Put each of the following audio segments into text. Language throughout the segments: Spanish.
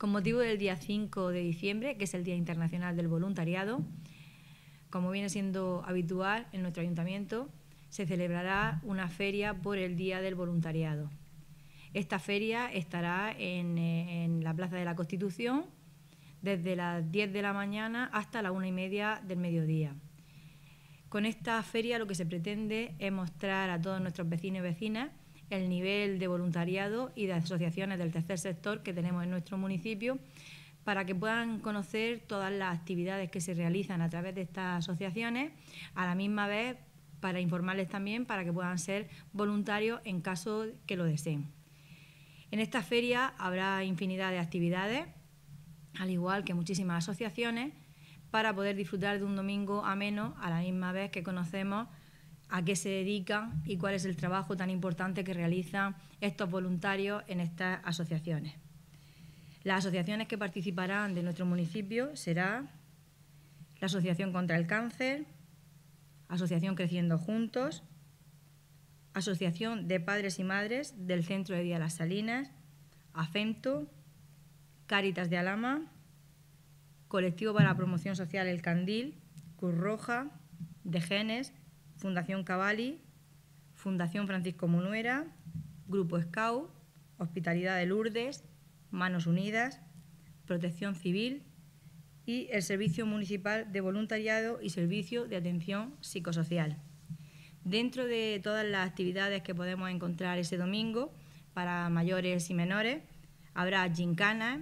Con motivo del día 5 de diciembre, que es el Día Internacional del Voluntariado, como viene siendo habitual en nuestro ayuntamiento, se celebrará una feria por el Día del Voluntariado. Esta feria estará en, en la Plaza de la Constitución desde las 10 de la mañana hasta las una y media del mediodía. Con esta feria lo que se pretende es mostrar a todos nuestros vecinos y vecinas el nivel de voluntariado y de asociaciones del tercer sector que tenemos en nuestro municipio para que puedan conocer todas las actividades que se realizan a través de estas asociaciones, a la misma vez para informarles también para que puedan ser voluntarios en caso que lo deseen. En esta feria habrá infinidad de actividades, al igual que muchísimas asociaciones, para poder disfrutar de un domingo ameno a la misma vez que conocemos a qué se dedican y cuál es el trabajo tan importante que realizan estos voluntarios en estas asociaciones. Las asociaciones que participarán de nuestro municipio será la Asociación contra el Cáncer, Asociación Creciendo Juntos, Asociación de Padres y Madres del Centro de Día Las Salinas, AFENTO, Cáritas de Alama, Colectivo para la Promoción Social El Candil, Cruz Roja, De Genes, Fundación Cavalli, Fundación Francisco Munuera, Grupo Scout, Hospitalidad de Lourdes, Manos Unidas, Protección Civil y el Servicio Municipal de Voluntariado y Servicio de Atención Psicosocial. Dentro de todas las actividades que podemos encontrar ese domingo para mayores y menores, habrá gincanas,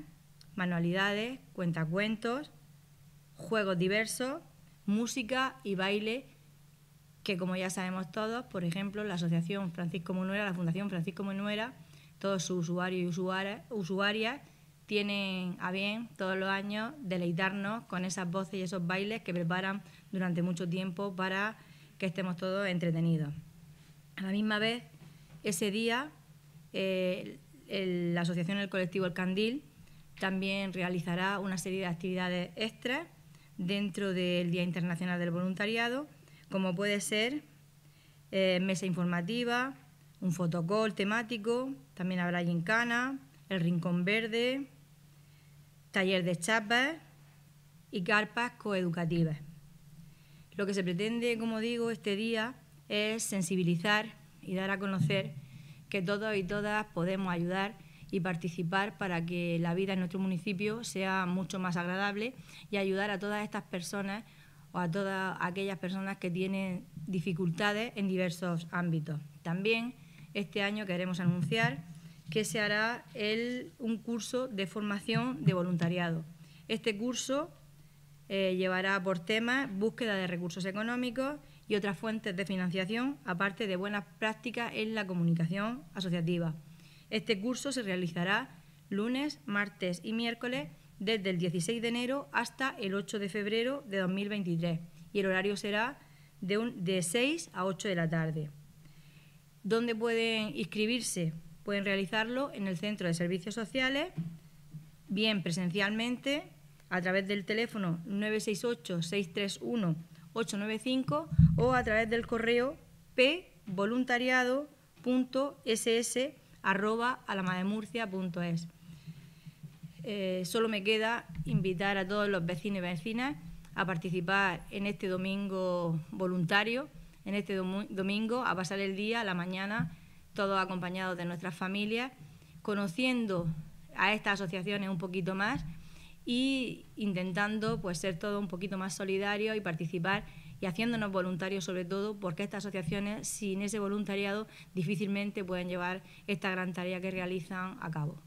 manualidades, cuentacuentos, juegos diversos, música y baile, que como ya sabemos todos, por ejemplo, la Asociación Francisco Munuera, la Fundación Francisco Munuera, todos sus usuarios y usuarias tienen a bien todos los años deleitarnos con esas voces y esos bailes que preparan durante mucho tiempo para que estemos todos entretenidos. A la misma vez, ese día, eh, la Asociación del Colectivo El Candil también realizará una serie de actividades extras dentro del Día Internacional del Voluntariado, como puede ser eh, mesa informativa, un fotocall temático, también habrá gincana, el rincón verde, taller de chapas y carpas coeducativas. Lo que se pretende, como digo, este día es sensibilizar y dar a conocer que todos y todas podemos ayudar y participar para que la vida en nuestro municipio sea mucho más agradable y ayudar a todas estas personas o a todas aquellas personas que tienen dificultades en diversos ámbitos. También este año queremos anunciar que se hará un curso de formación de voluntariado. Este curso eh, llevará por tema búsqueda de recursos económicos y otras fuentes de financiación, aparte de buenas prácticas en la comunicación asociativa. Este curso se realizará lunes, martes y miércoles desde el 16 de enero hasta el 8 de febrero de 2023 y el horario será de, de 6 a 8 de la tarde. ¿Dónde pueden inscribirse? Pueden realizarlo en el Centro de Servicios Sociales, bien presencialmente a través del teléfono 968-631-895 o a través del correo pvoluntariado.ss arroba alamademurcia.es. Eh, solo me queda invitar a todos los vecinos y vecinas a participar en este domingo voluntario, en este domingo, a pasar el día, la mañana, todos acompañados de nuestras familias, conociendo a estas asociaciones un poquito más y intentando pues ser todo un poquito más solidarios y participar y haciéndonos voluntarios sobre todo, porque estas asociaciones sin ese voluntariado difícilmente pueden llevar esta gran tarea que realizan a cabo.